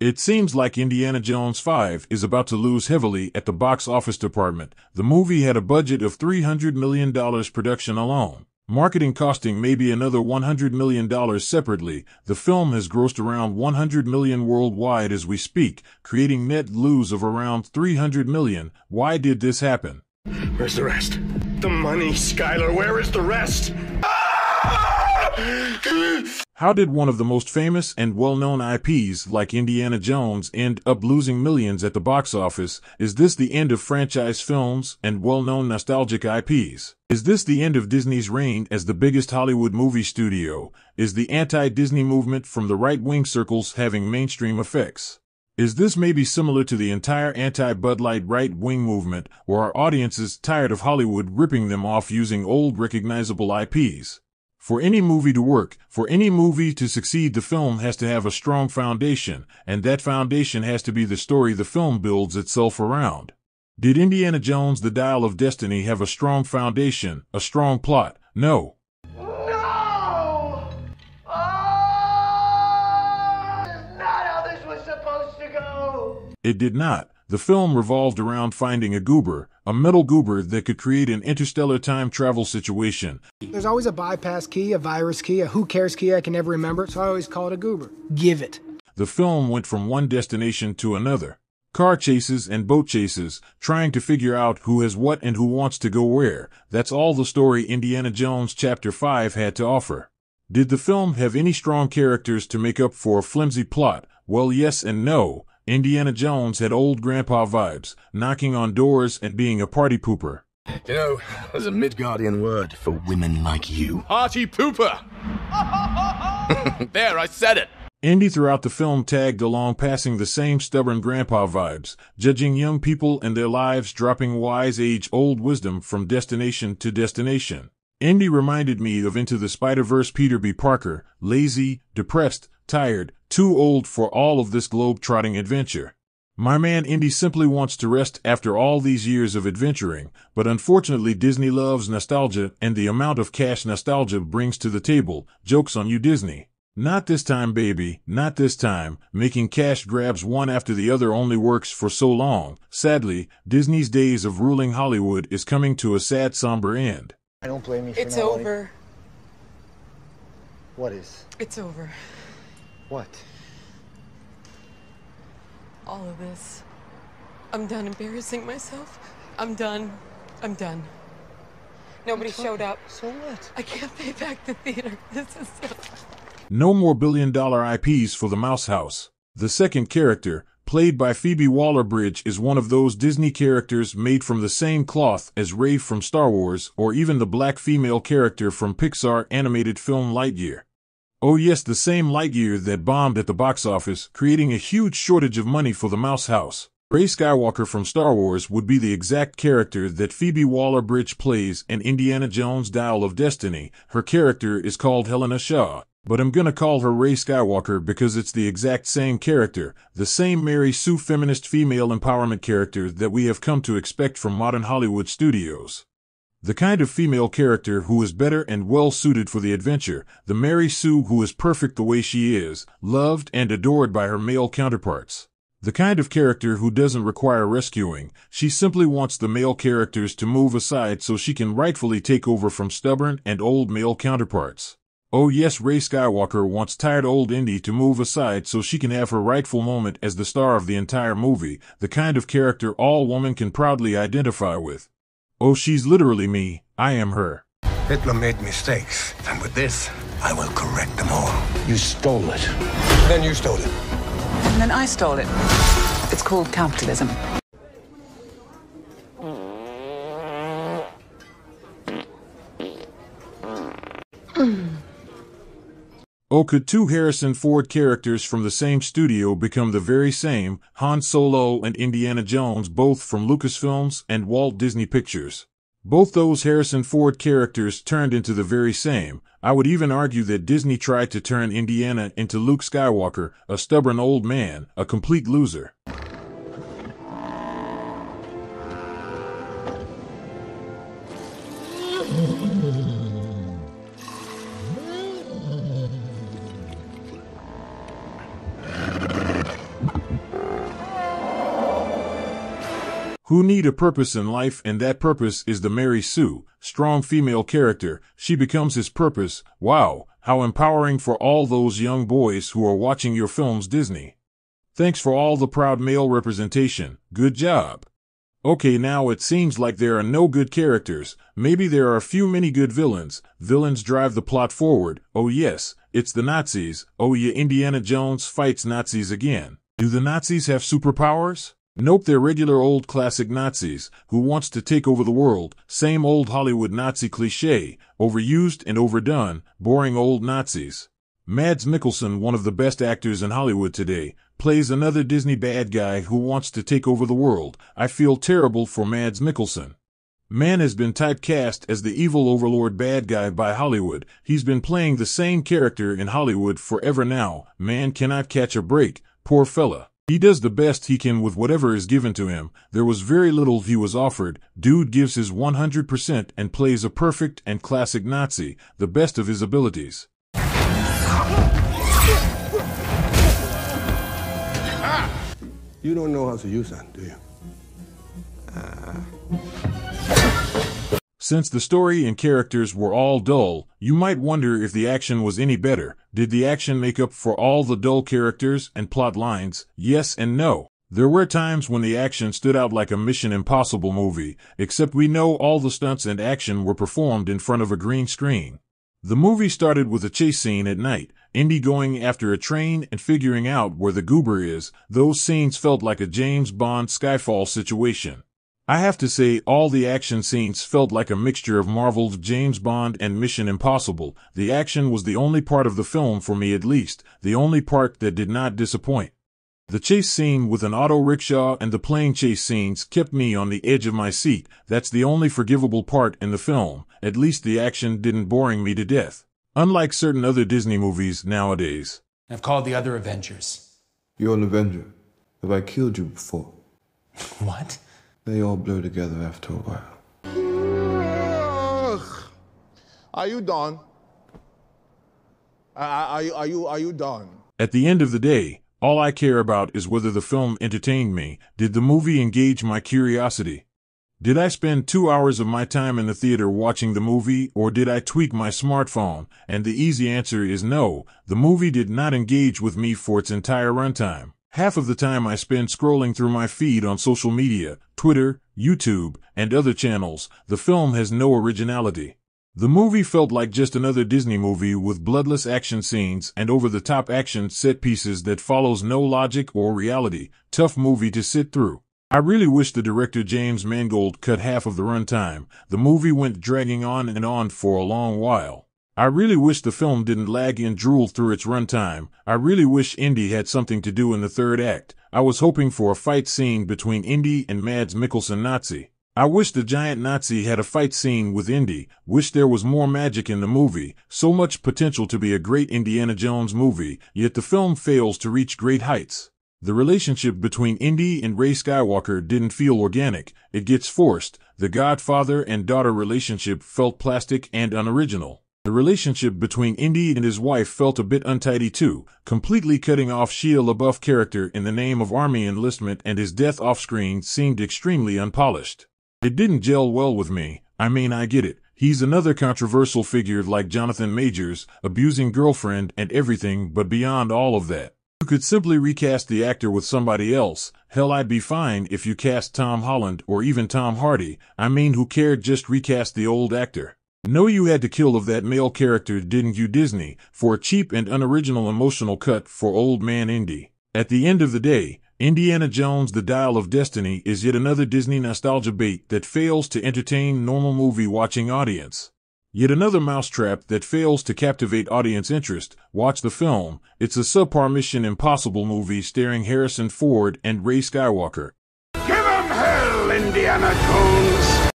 It seems like Indiana Jones 5 is about to lose heavily at the box office department. The movie had a budget of $300 million production alone. Marketing costing maybe another $100 million separately. The film has grossed around 100 million worldwide as we speak, creating net lose of around 300 million. Why did this happen? Where's the rest? The money, Skylar. Where is the rest? Ah! How did one of the most famous and well-known IPs like Indiana Jones end up losing millions at the box office? Is this the end of franchise films and well-known nostalgic IPs? Is this the end of Disney's reign as the biggest Hollywood movie studio? Is the anti-Disney movement from the right-wing circles having mainstream effects? Is this maybe similar to the entire anti-Bud Light right-wing movement, or are audiences tired of Hollywood ripping them off using old recognizable IPs? For any movie to work, for any movie to succeed, the film has to have a strong foundation, and that foundation has to be the story the film builds itself around. Did Indiana Jones The Dial of Destiny have a strong foundation, a strong plot? No. No! Oh! Not how this was supposed to go! It did not. The film revolved around finding a goober, a metal goober that could create an interstellar time travel situation. There's always a bypass key, a virus key, a who cares key I can never remember, so I always call it a goober. Give it. The film went from one destination to another. Car chases and boat chases, trying to figure out who has what and who wants to go where. That's all the story Indiana Jones Chapter 5 had to offer. Did the film have any strong characters to make up for a flimsy plot? Well, yes and no. Indiana Jones had old grandpa vibes, knocking on doors and being a party pooper. You know, there's a Midgardian word for women like you. Party pooper! there, I said it! Indy throughout the film tagged along passing the same stubborn grandpa vibes, judging young people and their lives dropping wise age old wisdom from destination to destination. Indy reminded me of Into the Spider-Verse Peter B. Parker, lazy, depressed, tired, too old for all of this globe-trotting adventure. My man Indy simply wants to rest after all these years of adventuring, but unfortunately Disney loves nostalgia and the amount of cash nostalgia brings to the table. Jokes on you Disney. Not this time, baby, not this time. Making cash grabs one after the other only works for so long. Sadly, Disney's days of ruling Hollywood is coming to a sad, somber end. I don't blame you for It's not wanting- over. What is? It's over. What? All of this. I'm done embarrassing myself. I'm done. I'm done. Nobody showed up. So what? I can't pay back the theater. This is so. No more billion dollar IPs for the Mouse House. The second character, played by Phoebe Waller-Bridge, is one of those Disney characters made from the same cloth as Rey from Star Wars or even the black female character from Pixar animated film Lightyear. Oh yes, the same Lightyear that bombed at the box office, creating a huge shortage of money for the Mouse House. Rey Skywalker from Star Wars would be the exact character that Phoebe Waller-Bridge plays in Indiana Jones Dial of Destiny. Her character is called Helena Shaw, but I'm gonna call her Rey Skywalker because it's the exact same character, the same Mary Sue feminist female empowerment character that we have come to expect from modern Hollywood studios. The kind of female character who is better and well suited for the adventure, the Mary Sue who is perfect the way she is, loved and adored by her male counterparts. The kind of character who doesn't require rescuing, she simply wants the male characters to move aside so she can rightfully take over from stubborn and old male counterparts. Oh yes, Rey Skywalker wants tired old Indy to move aside so she can have her rightful moment as the star of the entire movie, the kind of character all women can proudly identify with. Oh, she's literally me, I am her. Hitler made mistakes, and with this, I will correct them all. You stole it. Then you stole it. And then I stole it. It's called capitalism. Oh, could two Harrison Ford characters from the same studio become the very same, Han Solo and Indiana Jones, both from Lucasfilms and Walt Disney Pictures? Both those Harrison Ford characters turned into the very same. I would even argue that Disney tried to turn Indiana into Luke Skywalker, a stubborn old man, a complete loser. Who need a purpose in life and that purpose is the Mary Sue, strong female character. She becomes his purpose. Wow, how empowering for all those young boys who are watching your films Disney. Thanks for all the proud male representation. Good job. Okay, now it seems like there are no good characters. Maybe there are a few many good villains. Villains drive the plot forward. Oh yes, it's the Nazis. Oh yeah, Indiana Jones fights Nazis again. Do the Nazis have superpowers? Nope, they're regular old classic Nazis who wants to take over the world. Same old Hollywood Nazi cliche, overused and overdone, boring old Nazis. Mads Mikkelsen, one of the best actors in Hollywood today, plays another Disney bad guy who wants to take over the world. I feel terrible for Mads Mikkelsen. Man has been typecast as the evil overlord bad guy by Hollywood. He's been playing the same character in Hollywood forever now. Man cannot catch a break. Poor fella. He does the best he can with whatever is given to him. There was very little he was offered. Dude gives his 100% and plays a perfect and classic Nazi, the best of his abilities. You don't know how to use that, do you? Uh, Since the story and characters were all dull, you might wonder if the action was any better. Did the action make up for all the dull characters and plot lines? Yes and no. There were times when the action stood out like a Mission Impossible movie, except we know all the stunts and action were performed in front of a green screen. The movie started with a chase scene at night, Indy going after a train and figuring out where the goober is. Those scenes felt like a James Bond Skyfall situation. I have to say, all the action scenes felt like a mixture of Marvel's James Bond and Mission Impossible. The action was the only part of the film, for me at least, the only part that did not disappoint. The chase scene with an auto rickshaw and the plane chase scenes kept me on the edge of my seat. That's the only forgivable part in the film. At least the action didn't boring me to death. Unlike certain other Disney movies nowadays. I've called the other Avengers. You're an Avenger. Have I killed you before? What? They all blur together after a while. Are you done? Are, you, are, you, are you done? At the end of the day, all I care about is whether the film entertained me. Did the movie engage my curiosity? Did I spend two hours of my time in the theater watching the movie, or did I tweak my smartphone? And the easy answer is no. The movie did not engage with me for its entire runtime. Half of the time I spend scrolling through my feed on social media, Twitter, YouTube, and other channels. The film has no originality. The movie felt like just another Disney movie with bloodless action scenes and over-the-top action set pieces that follows no logic or reality. Tough movie to sit through. I really wish the director James Mangold cut half of the runtime. The movie went dragging on and on for a long while. I really wish the film didn't lag and drool through its runtime. I really wish Indy had something to do in the third act. I was hoping for a fight scene between Indy and Mads Mikkelsen Nazi. I wish the giant Nazi had a fight scene with Indy. Wish there was more magic in the movie. So much potential to be a great Indiana Jones movie, yet the film fails to reach great heights. The relationship between Indy and Rey Skywalker didn't feel organic. It gets forced. The godfather and daughter relationship felt plastic and unoriginal. The relationship between Indy and his wife felt a bit untidy too, completely cutting off Shia LaBeouf character in the name of army enlistment and his death off screen seemed extremely unpolished. It didn't gel well with me. I mean, I get it. He's another controversial figure like Jonathan Majors, abusing girlfriend and everything, but beyond all of that. You could simply recast the actor with somebody else. Hell, I'd be fine if you cast Tom Holland or even Tom Hardy. I mean, who cared just recast the old actor? No, you had to kill of that male character, didn't you, Disney, for a cheap and unoriginal emotional cut for old man Indy. At the end of the day, Indiana Jones The Dial of Destiny is yet another Disney nostalgia bait that fails to entertain normal movie watching audience. Yet another mousetrap that fails to captivate audience interest. Watch the film. It's a subpar Mission Impossible movie starring Harrison Ford and Rey Skywalker. Give him hell, Indiana Jones!